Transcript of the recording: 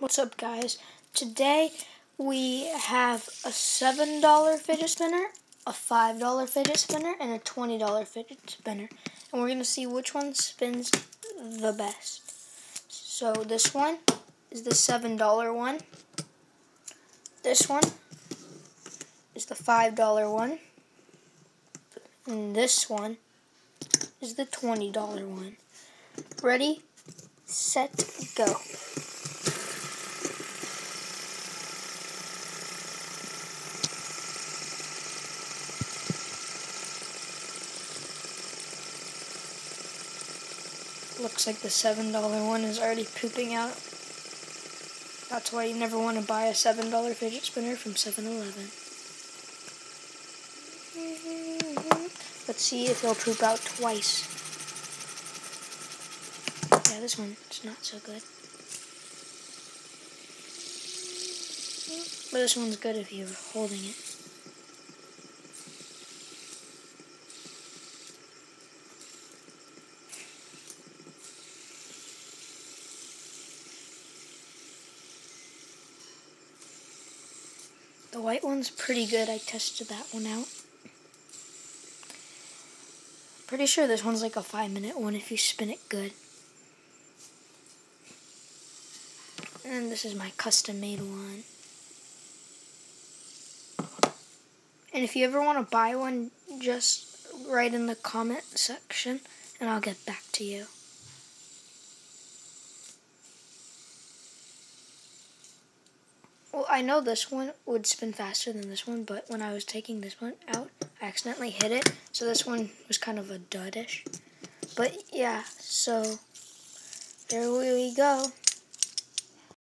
What's up guys? Today we have a $7 fidget spinner, a $5 fidget spinner, and a $20 fidget spinner. And we're going to see which one spins the best. So this one is the $7 one. This one is the $5 one. And this one is the $20 one. Ready, set, go. Looks like the $7 one is already pooping out. That's why you never want to buy a $7 fidget spinner from 7-Eleven. Let's see if he'll poop out twice. Yeah, this one's not so good. But this one's good if you're holding it. The white one's pretty good. I tested that one out. Pretty sure this one's like a five minute one if you spin it good. And this is my custom made one. And if you ever want to buy one, just write in the comment section and I'll get back to you. Well, I know this one would spin faster than this one, but when I was taking this one out, I accidentally hit it, so this one was kind of a dudish. But yeah, so there we go.